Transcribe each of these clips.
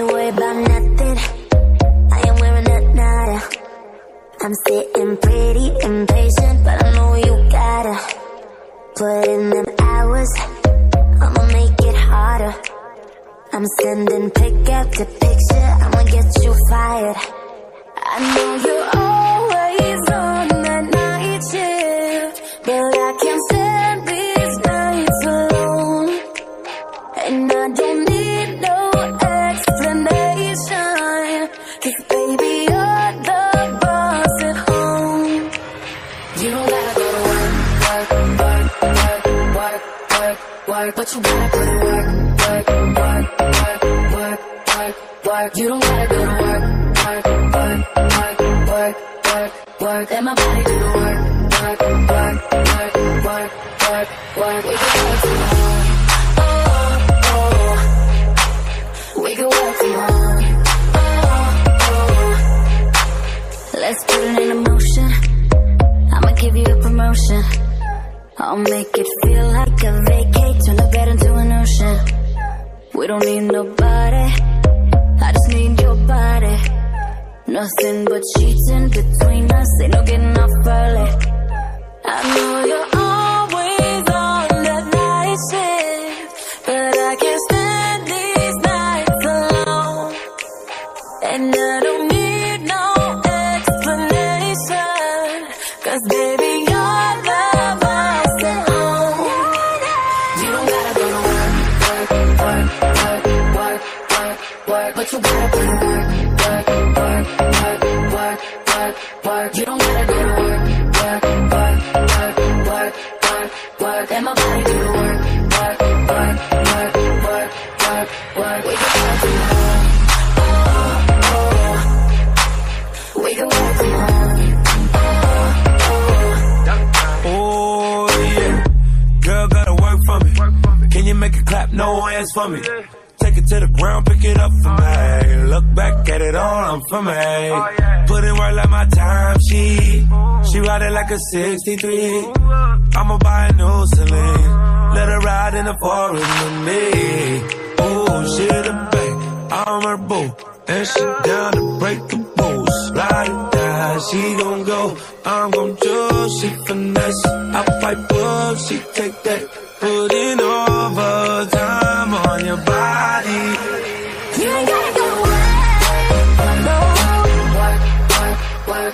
worry about nothing. I am wearing a nada. I'm sitting pretty impatient, but I know you gotta put in them hours. I'ma make it harder. I'm sending pick after picture. I'ma get you fired. I know you're But you don't gotta go to work, work, work, work, work, work, work. You don't gotta go to work, work, work, work, work, work, work. Let my body do the work, work, work, work, work, work, work. I'll make it feel like a vacate, turn the bed into an ocean. We don't need nobody, I just need your body. Nothing but sheets in But you gotta put in work, work, work, work, work, work, work. You don't gotta go to work, work, work, work, work, work, work. Let my body do the work, work, work, work, work, work, work. We can work from home. Oh, oh. We can work from home. Oh yeah, girl gotta work for me. Can you make it clap? No hands for me. It to the ground, pick it up for me. Look back at it all, I'm for me. Put in work like my time sheet. She ride it like a 63. I'ma buy a new Celine. Let her ride in the forest with me. Oh, she the babe, I'm her boo. And she down to break the rules. Ride it down, she gon' go. I'm gon' do, she finesse. I fight book, she take that. Put in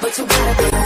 but you gotta go to